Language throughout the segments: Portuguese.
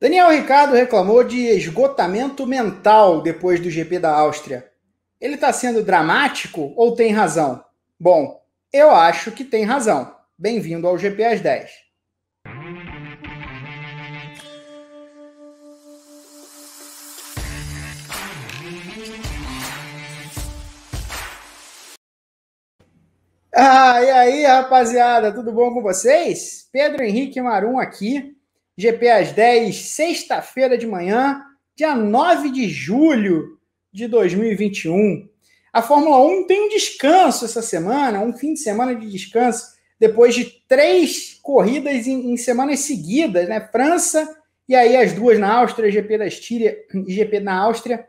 Daniel Ricardo reclamou de esgotamento mental depois do GP da Áustria. Ele está sendo dramático ou tem razão? Bom, eu acho que tem razão. Bem-vindo ao GP às 10. Ah, e aí, rapaziada, tudo bom com vocês? Pedro Henrique Marum aqui GP às 10, sexta-feira de manhã, dia 9 de julho de 2021. A Fórmula 1 tem um descanso essa semana, um fim de semana de descanso, depois de três corridas em, em semanas seguidas, né? França e aí as duas na Áustria, GP da Estíria e GP na Áustria.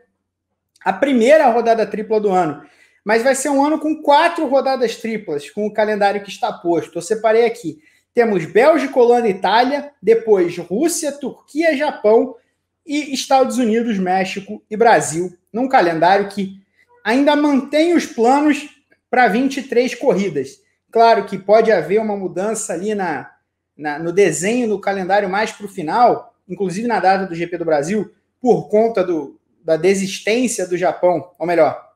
A primeira rodada tripla do ano. Mas vai ser um ano com quatro rodadas triplas, com o calendário que está posto. Eu separei aqui temos Bélgica, Holanda, Itália, depois Rússia, Turquia, Japão e Estados Unidos, México e Brasil, num calendário que ainda mantém os planos para 23 corridas. Claro que pode haver uma mudança ali na, na no desenho no calendário mais para o final, inclusive na data do GP do Brasil, por conta do, da desistência do Japão, ou melhor,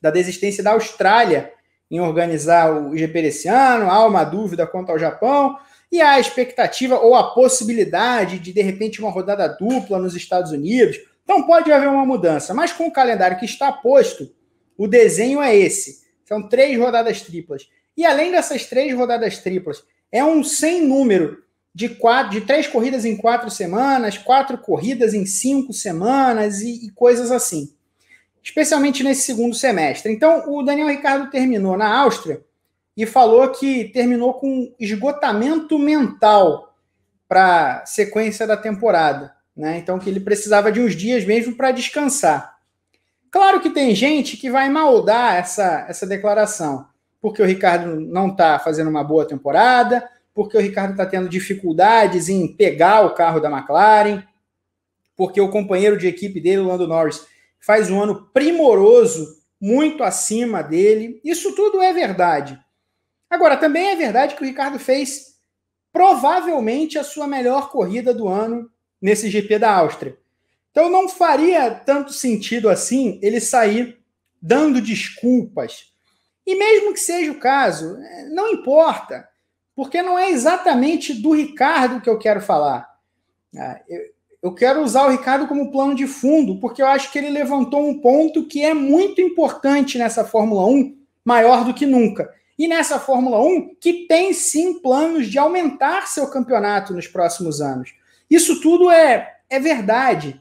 da desistência da Austrália em organizar o GP desse ano, há uma dúvida quanto ao Japão, e há a expectativa ou a possibilidade de, de repente, uma rodada dupla nos Estados Unidos. Então pode haver uma mudança, mas com o calendário que está posto, o desenho é esse. São três rodadas triplas. E além dessas três rodadas triplas, é um sem número de, quatro, de três corridas em quatro semanas, quatro corridas em cinco semanas e, e coisas assim especialmente nesse segundo semestre. Então, o Daniel Ricardo terminou na Áustria e falou que terminou com esgotamento mental para a sequência da temporada. Né? Então, que ele precisava de uns dias mesmo para descansar. Claro que tem gente que vai maldar essa, essa declaração, porque o Ricardo não está fazendo uma boa temporada, porque o Ricardo está tendo dificuldades em pegar o carro da McLaren, porque o companheiro de equipe dele, o Lando Norris, faz um ano primoroso, muito acima dele. Isso tudo é verdade. Agora, também é verdade que o Ricardo fez provavelmente a sua melhor corrida do ano nesse GP da Áustria. Então não faria tanto sentido assim ele sair dando desculpas. E mesmo que seja o caso, não importa, porque não é exatamente do Ricardo que eu quero falar. Eu quero usar o Ricardo como plano de fundo, porque eu acho que ele levantou um ponto que é muito importante nessa Fórmula 1, maior do que nunca. E nessa Fórmula 1, que tem sim planos de aumentar seu campeonato nos próximos anos. Isso tudo é, é verdade.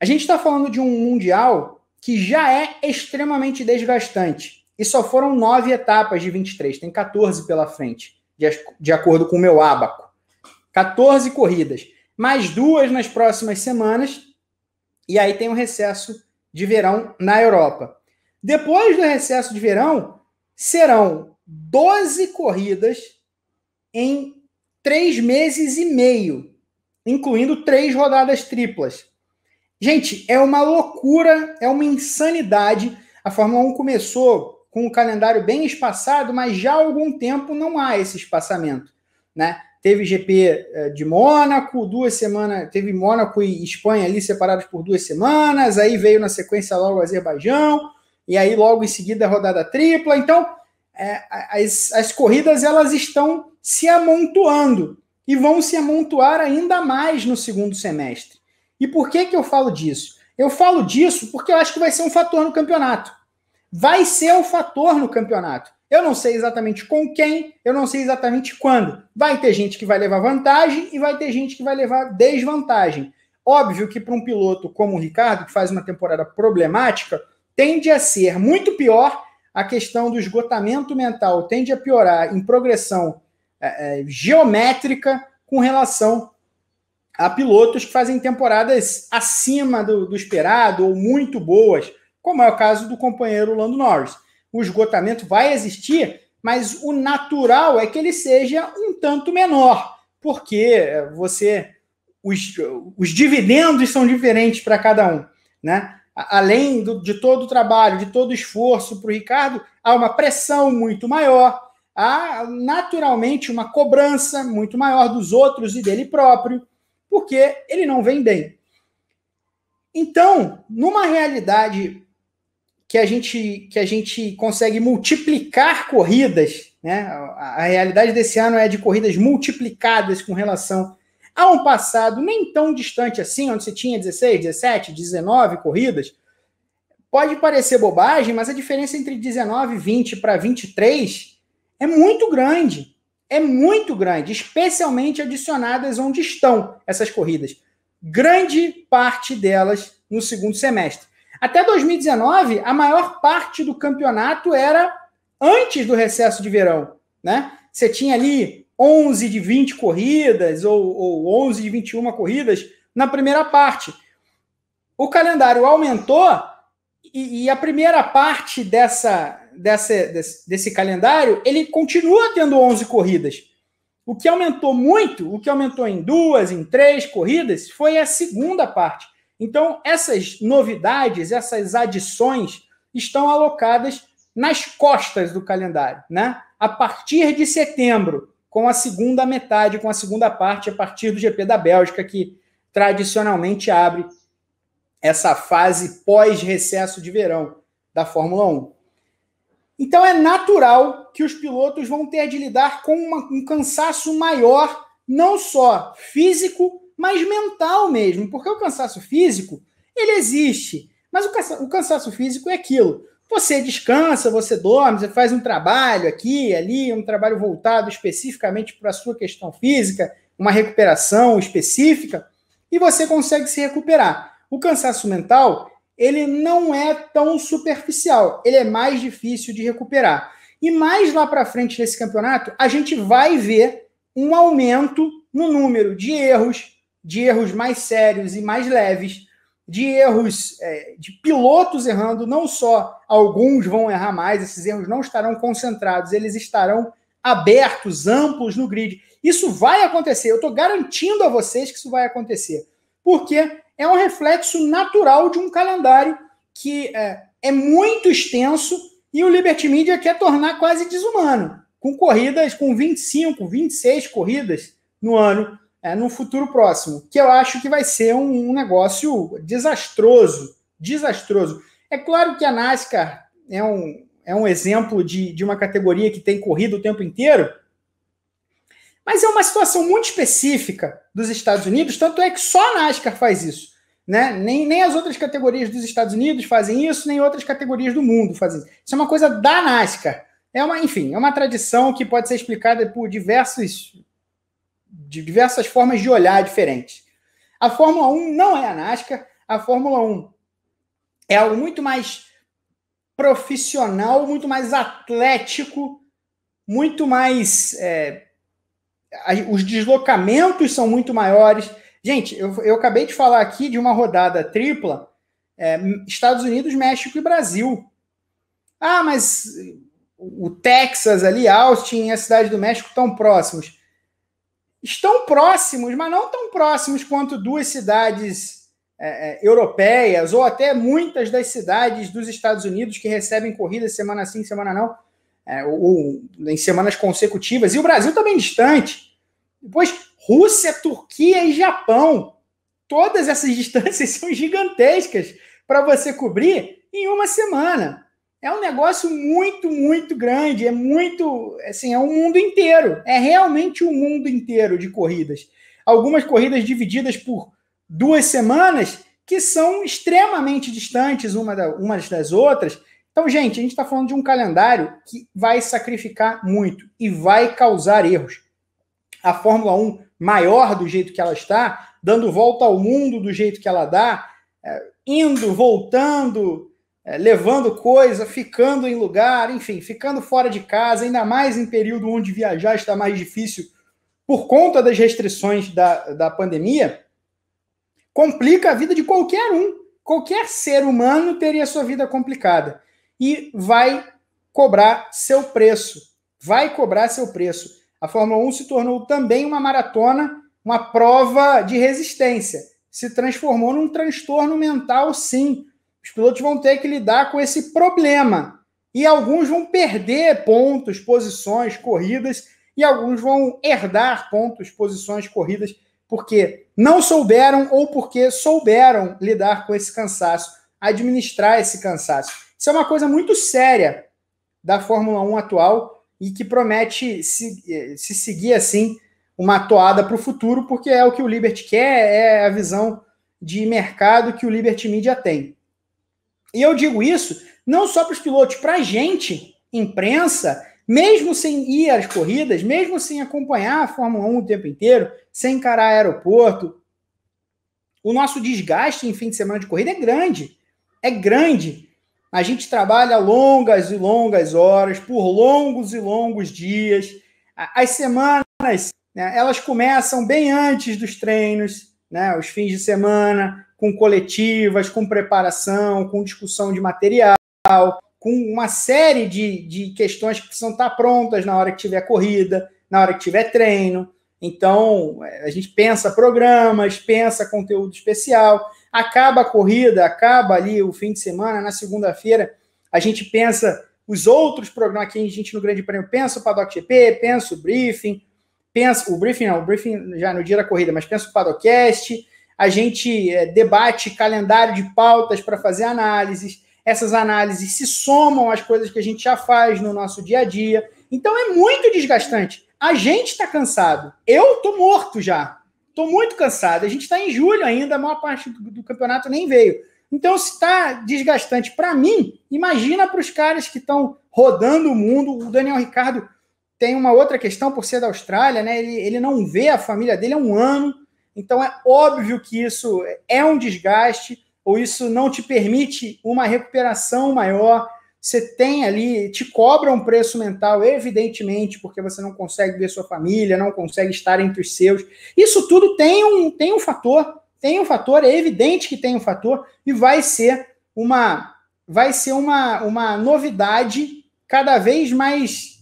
A gente está falando de um Mundial que já é extremamente desgastante. E só foram nove etapas de 23, tem 14 pela frente, de, de acordo com o meu abaco. 14 corridas mais duas nas próximas semanas, e aí tem o um recesso de verão na Europa. Depois do recesso de verão, serão 12 corridas em três meses e meio, incluindo três rodadas triplas. Gente, é uma loucura, é uma insanidade. A Fórmula 1 começou com um calendário bem espaçado, mas já há algum tempo não há esse espaçamento. Né? Teve GP eh, de Mônaco, duas semanas, teve Mônaco e Espanha ali separados por duas semanas, aí veio na sequência logo o Azerbaijão, e aí logo em seguida a rodada tripla. Então, é, as, as corridas elas estão se amontoando e vão se amontoar ainda mais no segundo semestre. E por que, que eu falo disso? Eu falo disso porque eu acho que vai ser um fator no campeonato. Vai ser um fator no campeonato. Eu não sei exatamente com quem, eu não sei exatamente quando. Vai ter gente que vai levar vantagem e vai ter gente que vai levar desvantagem. Óbvio que para um piloto como o Ricardo, que faz uma temporada problemática, tende a ser muito pior a questão do esgotamento mental, tende a piorar em progressão é, é, geométrica com relação a pilotos que fazem temporadas acima do, do esperado ou muito boas, como é o caso do companheiro Lando Norris o esgotamento vai existir, mas o natural é que ele seja um tanto menor, porque você os, os dividendos são diferentes para cada um, né? Além do, de todo o trabalho, de todo o esforço para o Ricardo, há uma pressão muito maior, há naturalmente uma cobrança muito maior dos outros e dele próprio. porque ele não vem bem. Então, numa realidade que a gente, que a gente consegue multiplicar corridas, né? A, a realidade desse ano é de corridas multiplicadas com relação a um passado nem tão distante assim, onde você tinha 16, 17, 19 corridas. Pode parecer bobagem, mas a diferença entre 19 e 20 para 23 é muito grande. É muito grande, especialmente adicionadas onde estão essas corridas. Grande parte delas no segundo semestre. Até 2019, a maior parte do campeonato era antes do recesso de verão, né? Você tinha ali 11 de 20 corridas ou, ou 11 de 21 corridas na primeira parte. O calendário aumentou e, e a primeira parte dessa, dessa, desse, desse calendário ele continua tendo 11 corridas. O que aumentou muito, o que aumentou em duas, em três corridas, foi a segunda parte. Então, essas novidades, essas adições estão alocadas nas costas do calendário, né? A partir de setembro, com a segunda metade, com a segunda parte, a partir do GP da Bélgica, que tradicionalmente abre essa fase pós-recesso de verão da Fórmula 1. Então é natural que os pilotos vão ter de lidar com uma, um cansaço maior, não só físico, mas mental mesmo, porque o cansaço físico, ele existe, mas o, cansa o cansaço físico é aquilo. Você descansa, você dorme, você faz um trabalho aqui, ali, um trabalho voltado especificamente para a sua questão física, uma recuperação específica, e você consegue se recuperar. O cansaço mental, ele não é tão superficial, ele é mais difícil de recuperar. E mais lá para frente nesse campeonato, a gente vai ver um aumento no número de erros, de erros mais sérios e mais leves, de erros é, de pilotos errando, não só alguns vão errar mais, esses erros não estarão concentrados, eles estarão abertos, amplos no grid. Isso vai acontecer, eu estou garantindo a vocês que isso vai acontecer, porque é um reflexo natural de um calendário que é, é muito extenso e o Liberty Media quer tornar quase desumano, com corridas com 25, 26 corridas no ano é, no futuro próximo, que eu acho que vai ser um, um negócio desastroso, desastroso. É claro que a NASCAR é um, é um exemplo de, de uma categoria que tem corrido o tempo inteiro, mas é uma situação muito específica dos Estados Unidos, tanto é que só a NASCAR faz isso. Né? Nem, nem as outras categorias dos Estados Unidos fazem isso, nem outras categorias do mundo fazem isso. Isso é uma coisa da NASCAR. É uma, enfim, é uma tradição que pode ser explicada por diversos de diversas formas de olhar diferentes. A Fórmula 1 não é a NASCAR, a Fórmula 1 é algo muito mais profissional, muito mais atlético, muito mais. É, os deslocamentos são muito maiores. Gente, eu, eu acabei de falar aqui de uma rodada tripla: é, Estados Unidos, México e Brasil. Ah, mas o Texas ali, Austin e a Cidade do México estão próximos estão próximos, mas não tão próximos quanto duas cidades é, é, europeias, ou até muitas das cidades dos Estados Unidos que recebem corridas semana sim, semana não, é, ou, ou, em semanas consecutivas. E o Brasil também distante. Depois, Rússia, Turquia e Japão. Todas essas distâncias são gigantescas para você cobrir em uma semana é um negócio muito, muito grande, é muito, assim, é um mundo inteiro, é realmente um mundo inteiro de corridas. Algumas corridas divididas por duas semanas que são extremamente distantes uma da, umas das outras. Então, gente, a gente está falando de um calendário que vai sacrificar muito e vai causar erros. A Fórmula 1 maior do jeito que ela está, dando volta ao mundo do jeito que ela dá, é, indo, voltando, é, levando coisa, ficando em lugar, enfim, ficando fora de casa, ainda mais em período onde viajar está mais difícil por conta das restrições da, da pandemia, complica a vida de qualquer um. Qualquer ser humano teria sua vida complicada. E vai cobrar seu preço. Vai cobrar seu preço. A Fórmula 1 se tornou também uma maratona, uma prova de resistência. Se transformou num transtorno mental, sim os pilotos vão ter que lidar com esse problema. E alguns vão perder pontos, posições, corridas, e alguns vão herdar pontos, posições, corridas porque não souberam ou porque souberam lidar com esse cansaço, administrar esse cansaço. Isso é uma coisa muito séria da Fórmula 1 atual e que promete se, eh, se seguir assim uma toada para o futuro, porque é o que o Liberty quer, é a visão de mercado que o Liberty Media tem. E eu digo isso não só para os pilotos, para a gente, imprensa, mesmo sem ir às corridas, mesmo sem acompanhar a Fórmula 1 o tempo inteiro, sem encarar aeroporto, o nosso desgaste em fim de semana de corrida é grande. É grande. A gente trabalha longas e longas horas, por longos e longos dias. As semanas, né, elas começam bem antes dos treinos, né, os fins de semana, com coletivas, com preparação, com discussão de material, com uma série de, de questões que precisam estar prontas na hora que tiver corrida, na hora que tiver treino. Então, a gente pensa programas, pensa conteúdo especial, acaba a corrida, acaba ali o fim de semana, na segunda-feira, a gente pensa os outros programas que a gente no Grande Prêmio pensa o Paddock GP, pensa o briefing, pensa o briefing não, o briefing já no dia da corrida, mas pensa o Paddockcast, a gente é, debate calendário de pautas para fazer análises, essas análises se somam às coisas que a gente já faz no nosso dia a dia. Então é muito desgastante. A gente está cansado. Eu estou morto já. Estou muito cansado. A gente está em julho ainda, a maior parte do, do campeonato nem veio. Então, se está desgastante para mim, imagina para os caras que estão rodando o mundo. O Daniel Ricardo tem uma outra questão por ser da Austrália, né? Ele, ele não vê a família dele há um ano. Então é óbvio que isso é um desgaste ou isso não te permite uma recuperação maior. Você tem ali, te cobra um preço mental, evidentemente, porque você não consegue ver sua família, não consegue estar entre os seus. Isso tudo tem um, tem um fator, tem um fator, é evidente que tem um fator, e vai ser uma vai ser uma, uma novidade cada vez mais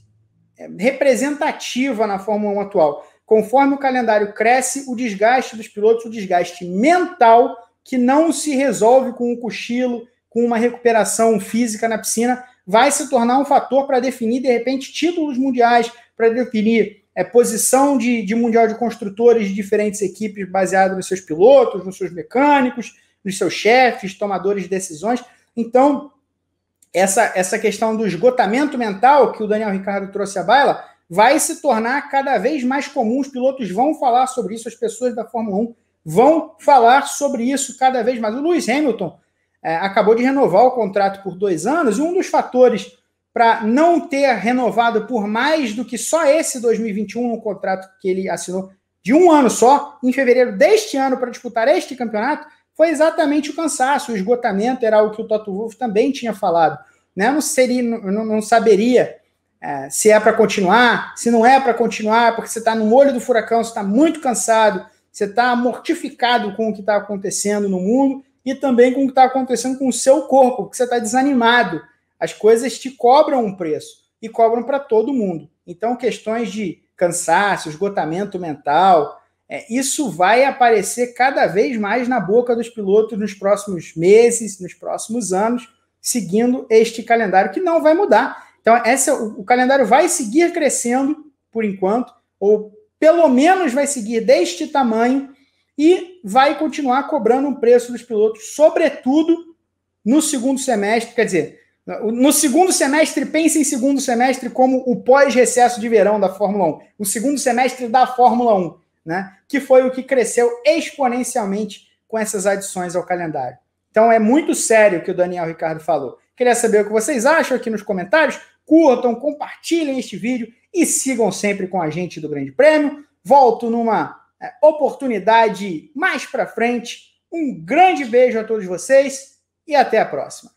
representativa na Fórmula 1 atual. Conforme o calendário cresce, o desgaste dos pilotos, o desgaste mental que não se resolve com um cochilo, com uma recuperação física na piscina, vai se tornar um fator para definir, de repente, títulos mundiais, para definir é, posição de, de Mundial de Construtores de diferentes equipes baseado nos seus pilotos, nos seus mecânicos, nos seus chefes, tomadores de decisões. Então, essa, essa questão do esgotamento mental que o Daniel Ricardo trouxe à baila vai se tornar cada vez mais comum. Os pilotos vão falar sobre isso, as pessoas da Fórmula 1 vão falar sobre isso cada vez mais. O Lewis Hamilton é, acabou de renovar o contrato por dois anos, e um dos fatores para não ter renovado por mais do que só esse 2021, no contrato que ele assinou de um ano só, em fevereiro deste ano, para disputar este campeonato, foi exatamente o cansaço, o esgotamento, era o que o Toto Wolff também tinha falado. Né? Não, seria, não, não saberia é, se é para continuar, se não é para continuar, porque você está no olho do furacão, você está muito cansado, você está mortificado com o que está acontecendo no mundo e também com o que está acontecendo com o seu corpo, porque você está desanimado. As coisas te cobram um preço e cobram para todo mundo. Então, questões de cansaço, esgotamento mental, é, isso vai aparecer cada vez mais na boca dos pilotos nos próximos meses, nos próximos anos, seguindo este calendário que não vai mudar. Então, essa, o, o calendário vai seguir crescendo por enquanto, ou pelo menos vai seguir deste tamanho e vai continuar cobrando um preço dos pilotos, sobretudo no segundo semestre. Quer dizer, no segundo semestre, pense em segundo semestre como o pós-recesso de verão da Fórmula 1, o segundo semestre da Fórmula 1, né? que foi o que cresceu exponencialmente com essas adições ao calendário. Então é muito sério o que o Daniel Ricardo falou. Queria saber o que vocês acham aqui nos comentários. Curtam, compartilhem este vídeo e sigam sempre com a gente do Grande Prêmio. Volto numa é, oportunidade mais para frente. Um grande beijo a todos vocês e até a próxima.